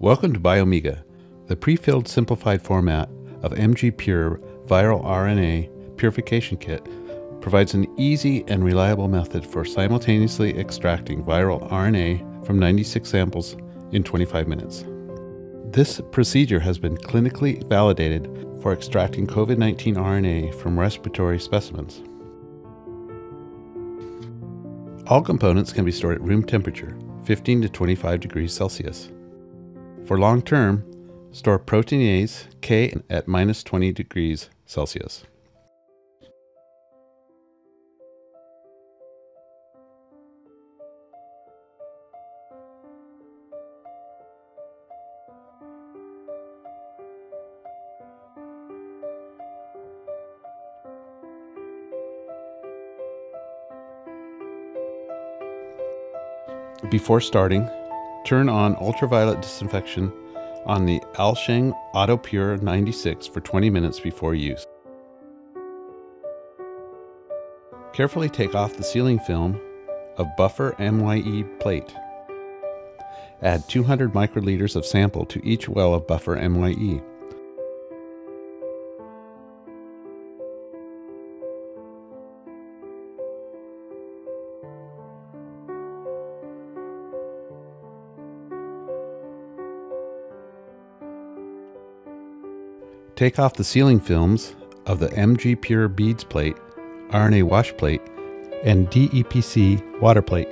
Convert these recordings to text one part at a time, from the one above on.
Welcome to Biomiga, the pre-filled simplified format of MgPure Viral RNA Purification Kit provides an easy and reliable method for simultaneously extracting viral RNA from 96 samples in 25 minutes. This procedure has been clinically validated for extracting COVID 19 RNA from respiratory specimens. All components can be stored at room temperature, 15 to 25 degrees Celsius. For long term, store proteinase K at minus 20 degrees Celsius. Before starting, turn on ultraviolet disinfection on the Allsheng AutoPure 96 for 20 minutes before use. Carefully take off the sealing film of buffer MYE plate. Add 200 microliters of sample to each well of buffer MYE. Take off the sealing films of the MgPure beads plate, RNA wash plate, and DEPC water plate.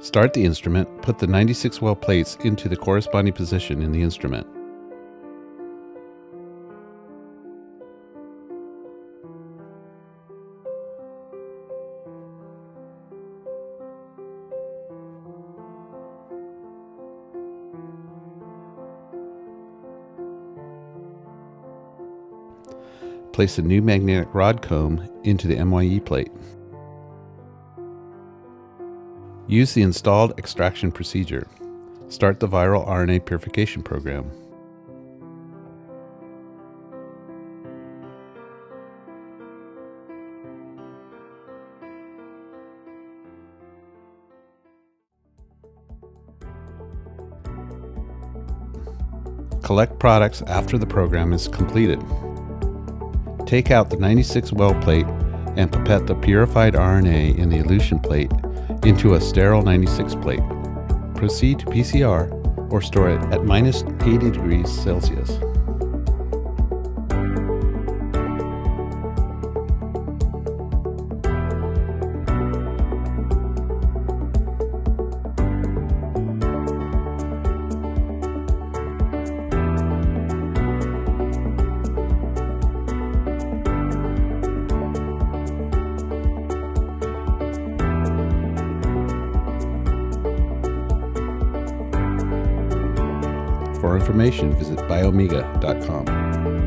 Start the instrument, put the 96 well plates into the corresponding position in the instrument. Place a new magnetic rod comb into the MYE plate. Use the installed extraction procedure. Start the viral RNA purification program. Collect products after the program is completed. Take out the 96 well plate and pipette the purified RNA in the elution plate into a sterile 96 plate. Proceed to PCR or store it at minus 80 degrees Celsius. For information, visit biomiga.com.